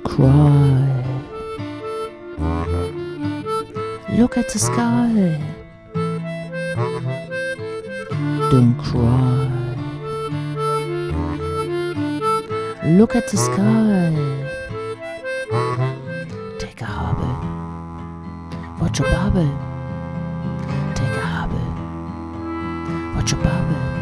cry. Look at the sky. Don't cry. Look at the sky. Take a hobble. Watch a bubble. Take a hobble. Watch a bubble.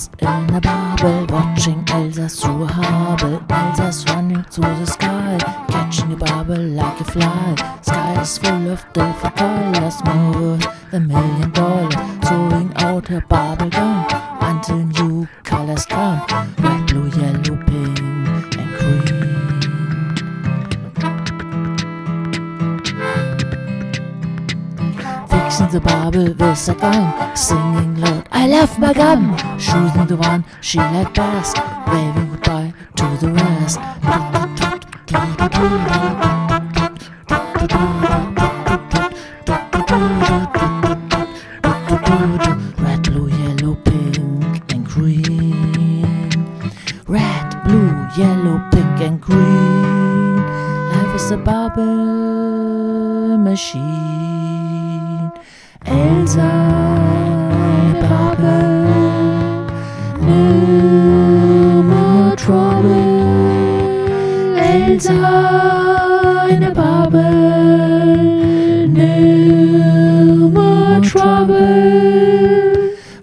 Thoughts in a bubble. Watching Elsa's through a hubble. Elsa's running through the sky. Catching a bubble like a fly. Sky is full of different colors. More than million dollars. Throwing out her bubble gum until new colors come. Red, blue, yellow, pink, the bubble with a gun, singing loud, I love my gum. Shooting the one she liked best, waving goodbye to the rest. Red, blue, yellow, pink, and green. Red, blue, yellow, pink, and green. Life is a bubble machine. Elsa in a bubble. No more trouble. A bubble. No more trouble.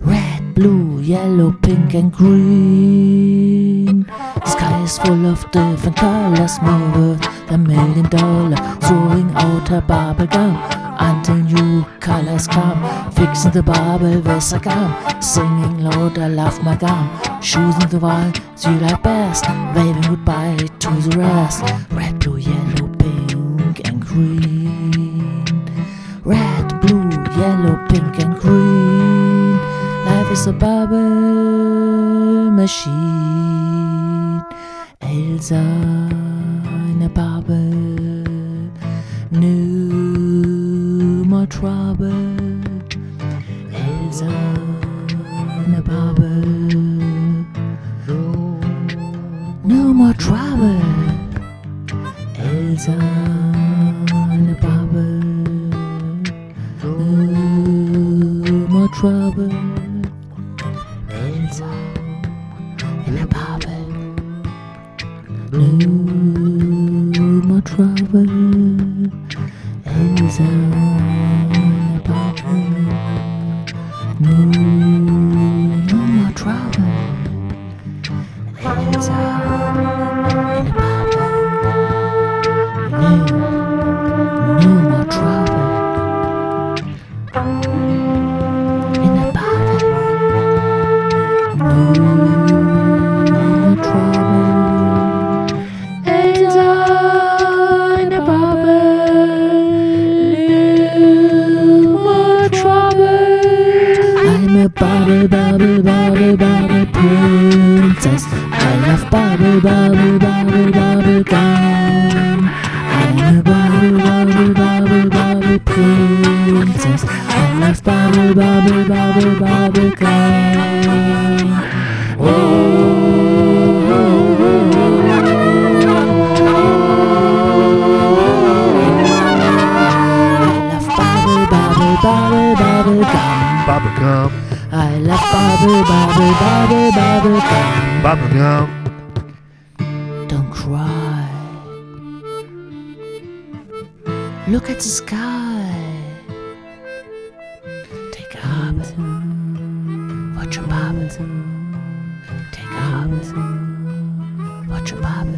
Red, blue, yellow, pink, and green. Sky is full of different colors, more than million dollar. Throwing out her bubble gum until new colors come. Fixing the bubble with a gum, singing loud, I love my gum. Choosing the one you like best, waving goodbye to the rest. Red, blue, yellow, pink, and green. Red, blue, yellow, pink, and green. Life is a bubble machine. Elsa in a bubble. Trouble. Elsa in a bubble. No more trouble. Elsa in a bubble. No more trouble. Elsa in a bubble. Princess. I love bubble, bubble, bubble, bubble gum. I'm a bubble, bubble, bubble, bubble princess. I love bubble, bubble, bubble, bubble gum. Oh. I love bubble, bubble, bubble, bubble gum. Bubblegum, I love bubble, bubble, bubble, bubble gum. bubblegum, Don't cry. Look at the sky. Take a hobbit. Watch a bubble. Take a hobbit. Watch a bubble.